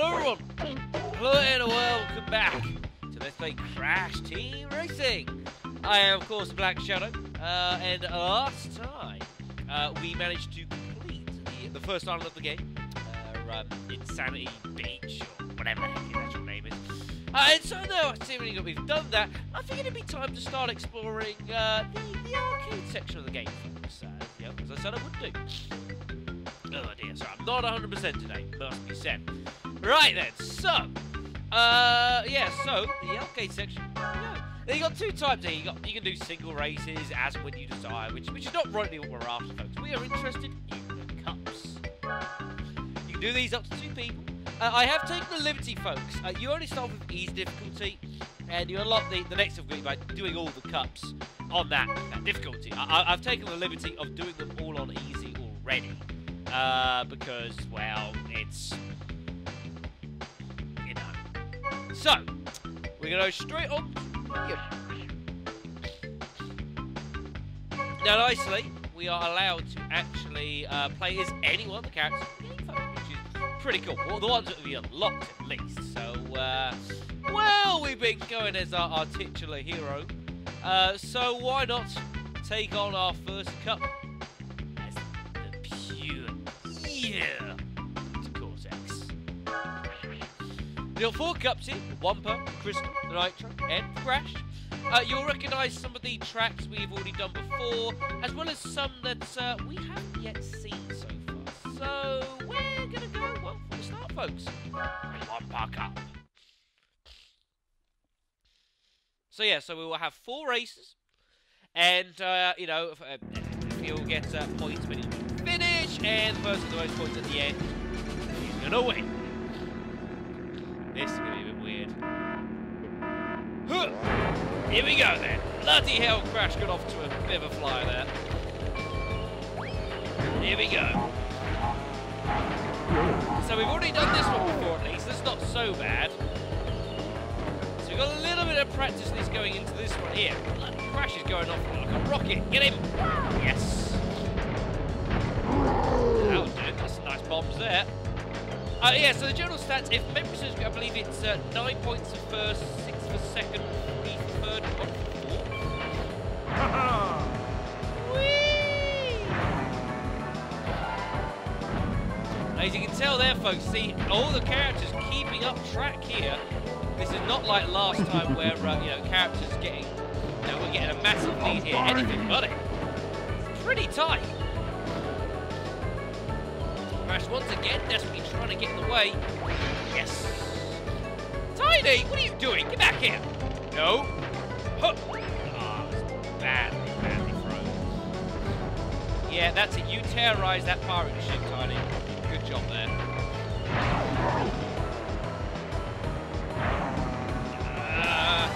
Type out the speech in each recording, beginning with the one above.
Hello everyone! Hello and welcome back to Let's Play Crash Team Racing! I am of course Black Shadow, uh, and last time uh, we managed to complete the, the first island of the game, uh, um, N. Sanity Beach, or whatever the heck the actual name is. Uh, and so now, assuming that we've done that, I think it'd be time to start exploring uh, the, the arcade section of the game, folks. You as I said I would do. Oh dear, sorry, I'm not 100% today, must be said. Right then, so, uh, yeah, so, the arcade section, yeah. You got two types here. You got you can do single races as when you desire, which which is not rightly what we're after, folks. We are interested in the cups. You can do these up to two people. Uh, I have taken the liberty, folks. Uh, you only start with easy difficulty, and you unlock the, the next difficulty by doing all the cups on that, that difficulty. I, I, I've taken the liberty of doing them all on easy already. Uh, because, well, it's... So, we're going to go straight on... Now, nicely, we are allowed to actually uh, play as any one of the characters in the game, folks, which is pretty cool. Well, the ones that we unlocked, at least. So, uh, well, we've been going as our, our titular hero. Uh, so, why not take on our first cup as the pure yeah, Are four cups here, Wumpa, Crystal, Nitro, and Crash. Uh, you'll recognise some of the tracks we've already done before, as well as some that uh, we haven't yet seen so far. So, we're going to go, well, from the start, folks. Wumpa Cup. So, yeah, so we will have four races, and, uh, you know, if, uh, if you'll get uh, points when you finish, and the person with the most points at the end is gonna win. This is gonna be a bit weird. Here we go then. Bloody hell, Crash got off to a bit of a flyer there. Here we go. So we've already done this one before at least, that's not so bad. So we've got a little bit of practice this going into this one here. Crash is going off like a rocket. Get him! Yes! That's some nice bombs there. Uh, yeah, so the general stats, if memory serves me, I believe it's uh, 9 points for first, 6 for second, 3 for third, and 1 for fourth. Whee! As you can tell there, folks, see, all the characters keeping up track here. This is not like last time where, uh, you know, characters getting, you know, we're getting a massive lead here. Anything but it. It's pretty tight. Crash once again, desperately trying to get in the way. Yes. Tiny, what are you doing? Get back here. No. Huh. Oh, bad, badly thrown. Yeah, that's it. You terrorize that pirate ship, Tiny. Good job there. Uh,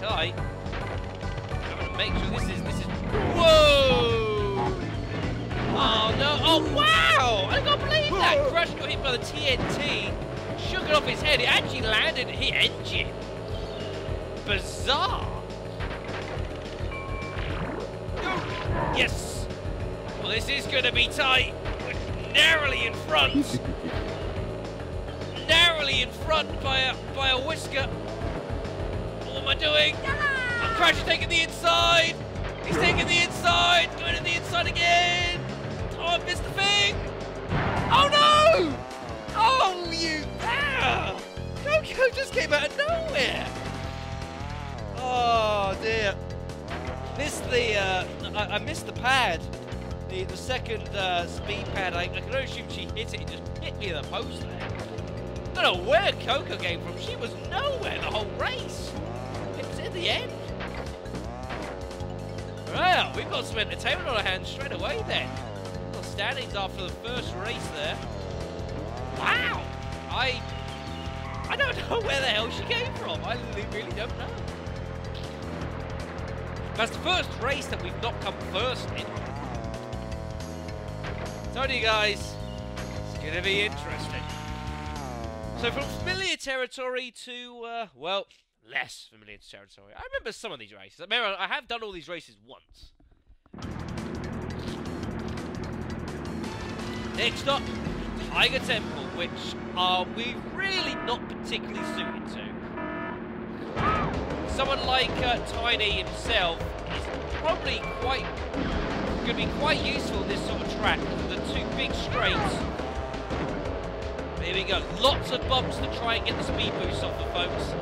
Ty, I'm gonna make sure this is this is. Whoa! Oh no! Oh wow! I can't believe that! Crash got hit by the TNT, shook it off his head. It actually landed hit N. Gin. Bizarre. Yes. Well, this is going to be tight. We're narrowly in front. narrowly in front by a by a whisker. What am I doing? I'm Crash is taking the inside. He's taking the inside. Going to the inside again. Oh, I missed the thing! Oh no! Oh, you there! Coco just came out of nowhere! Oh dear. Missed the, uh, I, I missed the pad. The, the second uh, speed pad, I, I can only assume she hit it and just hit me in the post there. I don't know where Coco came from. She was nowhere the whole race. It was in the end. Well, we've got some entertainment on our hands straight away then standings after the first race there. Wow! I I don't know where the hell she came from. I really don't know. That's the first race that we've not come first in. Told you guys, it's going to be interesting. So from familiar territory to, uh, well, less familiar territory. I remember some of these races. I remember I have done all these races once. Next up, Tiger Temple. which are we really not particularly suited to. Someone like uh, Tiny himself is probably quite going to be quite useful in this sort of track the two big straights. Here we go. Lots of bumps to try and get the speed boost off the folks.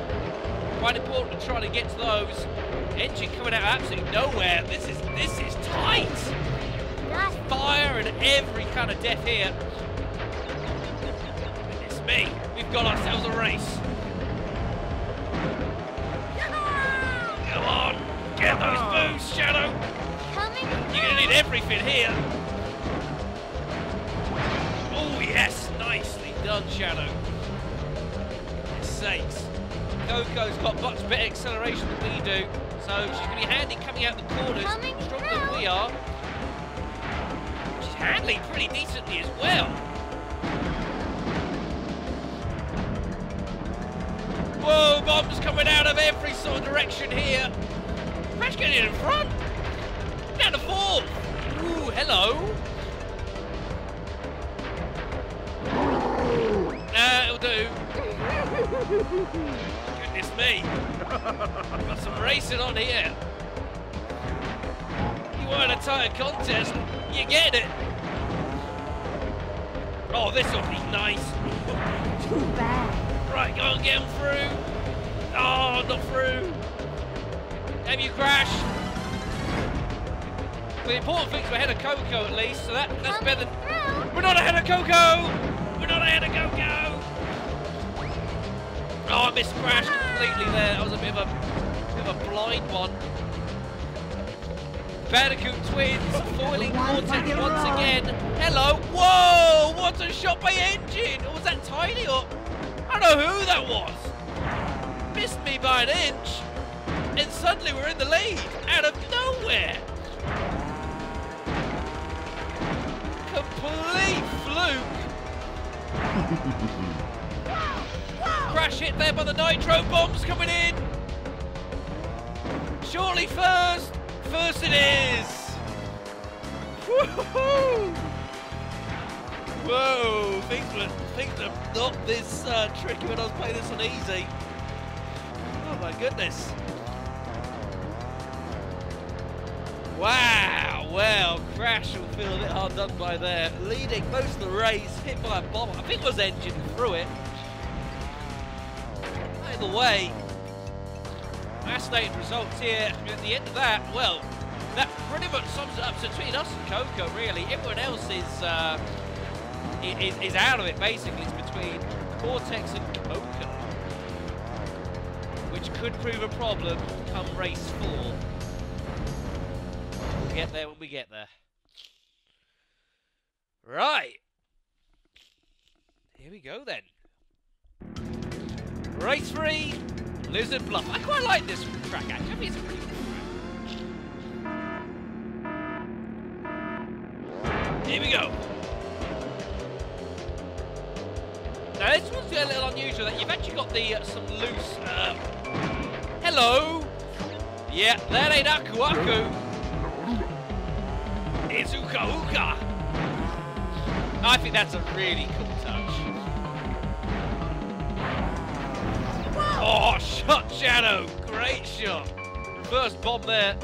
Quite important to try to get to those. N. Gin coming out of absolutely nowhere. This is this is tight. Fire and every kind of death here. It's me. We've got ourselves a race. Come on, get those boosts, Shadow. You're gonna need everything here. Oh yes, nicely done, Shadow. Sakes. Coco's got much better acceleration than we do, so she's gonna be handy coming out the corners, stronger than we are. Handling pretty decently as well. Whoa, bombs coming out of every sort of direction here. Crash getting in front. Down to fourth. Ooh, hello. Nah, it'll do. Goodness me. Got some racing on here. You want a tight contest, you get it. Oh, this will be nice. Too bad. Right, go and get him through. Oh, not through. Have you crashed? Well, the important thing's we're ahead of Coco at least, so that, that's better than... Through. We're not ahead of Coco! We're not ahead of Coco! Oh, I missed crash completely there. That was a bit of a, bit of a blind one. Bandicoot twins foiling Cortex once again. Hello. Whoa! What a shot by N. Gin! Or was that tiny or... I don't know who that was. Missed me by an inch. And suddenly we're in the lead. Out of nowhere. Complete fluke. Crash hit there by the nitro bombs coming in. Surely first. First Whoa, things were things were not this uh, tricky when I was playing this on easy. Oh my goodness. Wow, well, Crash will feel a bit hard done by there. Leading most of the race, hit by a bomb. I think it was N. Gin through it. Either way, fascinating results here. At the end of that, well, that pretty much sums it up. Between us and Coco, really, everyone else is uh, is, is out of it. Basically, it's between Cortex and Coco, which could prove a problem come race four. We'll get there when we get there. Right. Here we go then. Race three, Blizzard Bluff. I quite like this track actually. I think it's pretty Here we go. Now this one's a little unusual. That you've actually got the uh, some loose. Uh, hello. Yeah, that ain't Aku Aku. It's Uka Uka. I think that's a really cool touch. Oh, shot Shadow. Great shot. Reverse bomb there.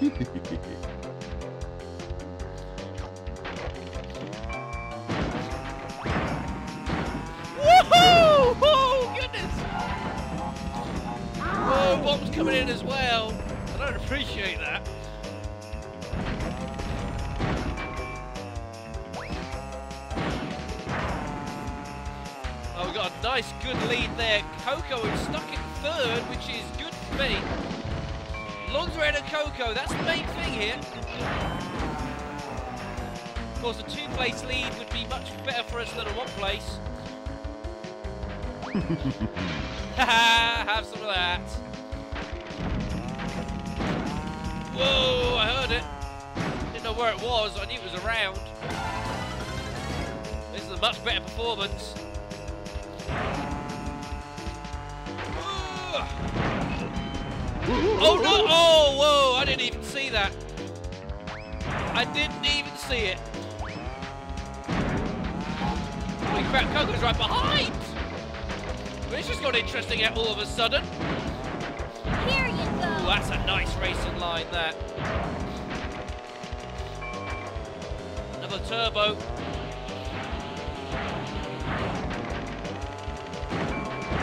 coming in as well. I don't appreciate that. Oh, we've got a nice, good lead there. Coco is stuck in third, which is good for me. As long as ahead of Coco, that's the main thing here. Of course, a two-place lead would be much better for us than a one-place. Haha, have some of that. Whoa, I heard it. Didn't know where it was, I knew it was around. This is a much better performance. Oh no! Oh, whoa! I didn't even see that. I didn't even see it. Holy crap, Coco's right behind! This just got interesting all of a sudden. Ooh, that's a nice racing line, there. Another turbo.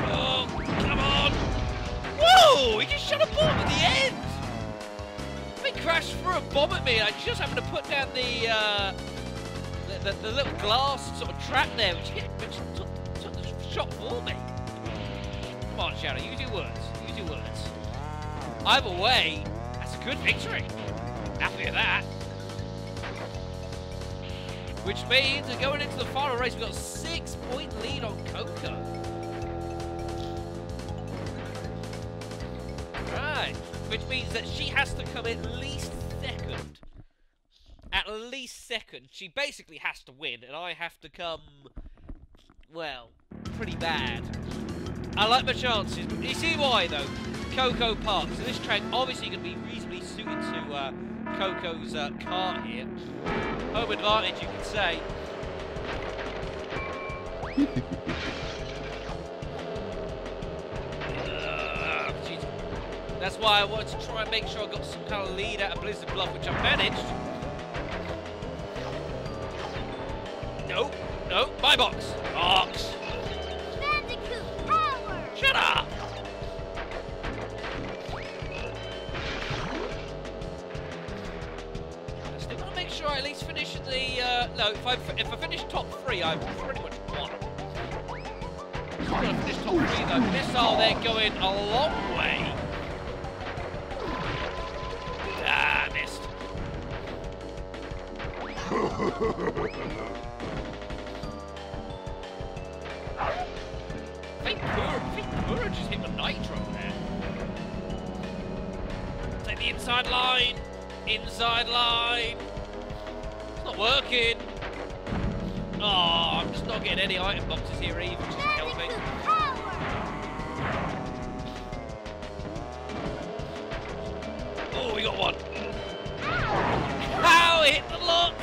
Oh, come on! Whoa! He just shot a bomb at the end! He crashed through a bomb at me. I just happened to put down the, uh, the, the, the little glass sort of trap there, which hit, which took, took the shot for me. Come on, Shadow, use your words. Use your words. Either way, that's a good victory. Happy with that. Which means we're going into the final race. We've got a six point lead on Coco. Right. Which means that she has to come at least second. At least second. She basically has to win, and I have to come, well, pretty bad. I like my chances. You see why, though? Coco Park. So this track obviously going to be reasonably suited to uh, Coco's uh, car here. Home advantage, you could say. Jeez. That's why I wanted to try and make sure I got some kind of lead out of Blizzard Bluff, which I managed. Nope, nope, my. Box. At least finish in the. Uh, no, if I if I finish top three, I've pretty much won. Still want to finish top three though. Missile there going a long way. Ah, missed. I think Pura just hit the nitro there. Take the inside line. Inside line. Not working. Oh, I'm just not getting any item boxes here either, which is killing me. Oh, we got one. Ow, it hit the lot.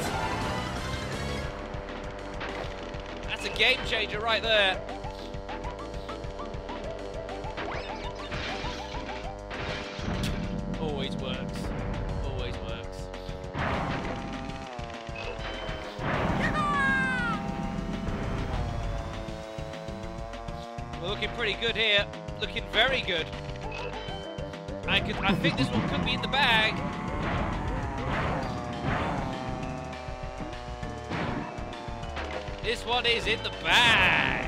That's a game changer right there. Looking pretty good here. Looking very good. I could. I think this one could be in the bag. This one is in the bag.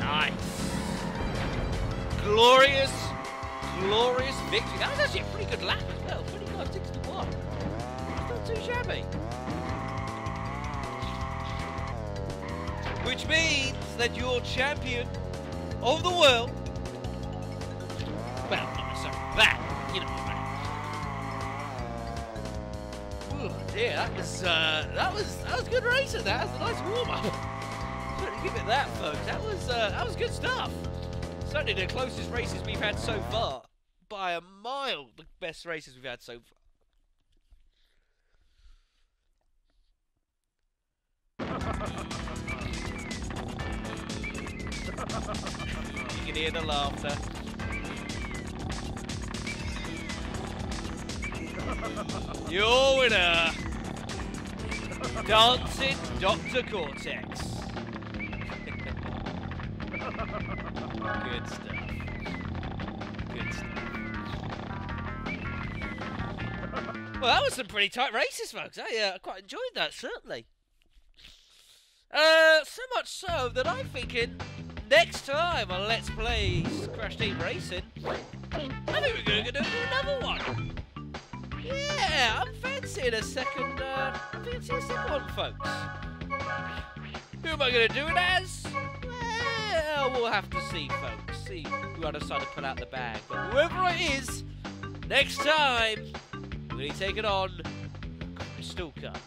Nice. Glorious, glorious victory. That was actually a pretty good lap as well. 25.61. It's not too shabby. Which means that you're champion of the world. Well, not necessarily that, you know. Oh dear, that was uh, that was that was good racing. That was a nice warm up. Give it that, folks. That was uh, that was good stuff. Certainly the closest races we've had so far, by a mile, the best races we've had so far. can hear the laughter. Your winner, Dancing Dr. Cortex. Good stuff. Good stuff. Well, that was some pretty tight races, folks. I uh, quite enjoyed that, certainly. Uh, so much so that I'm thinking next time on Let's Play Crash Team Racing, I think we're going to do another one. Yeah, I'm fancying a second, uh, I'm fancying a second one, folks. Who am I going to do it as? Well, we'll have to see, folks. See who I decide to put out the bag. But whoever it is, next time, we're going to take it on Crystal Cup.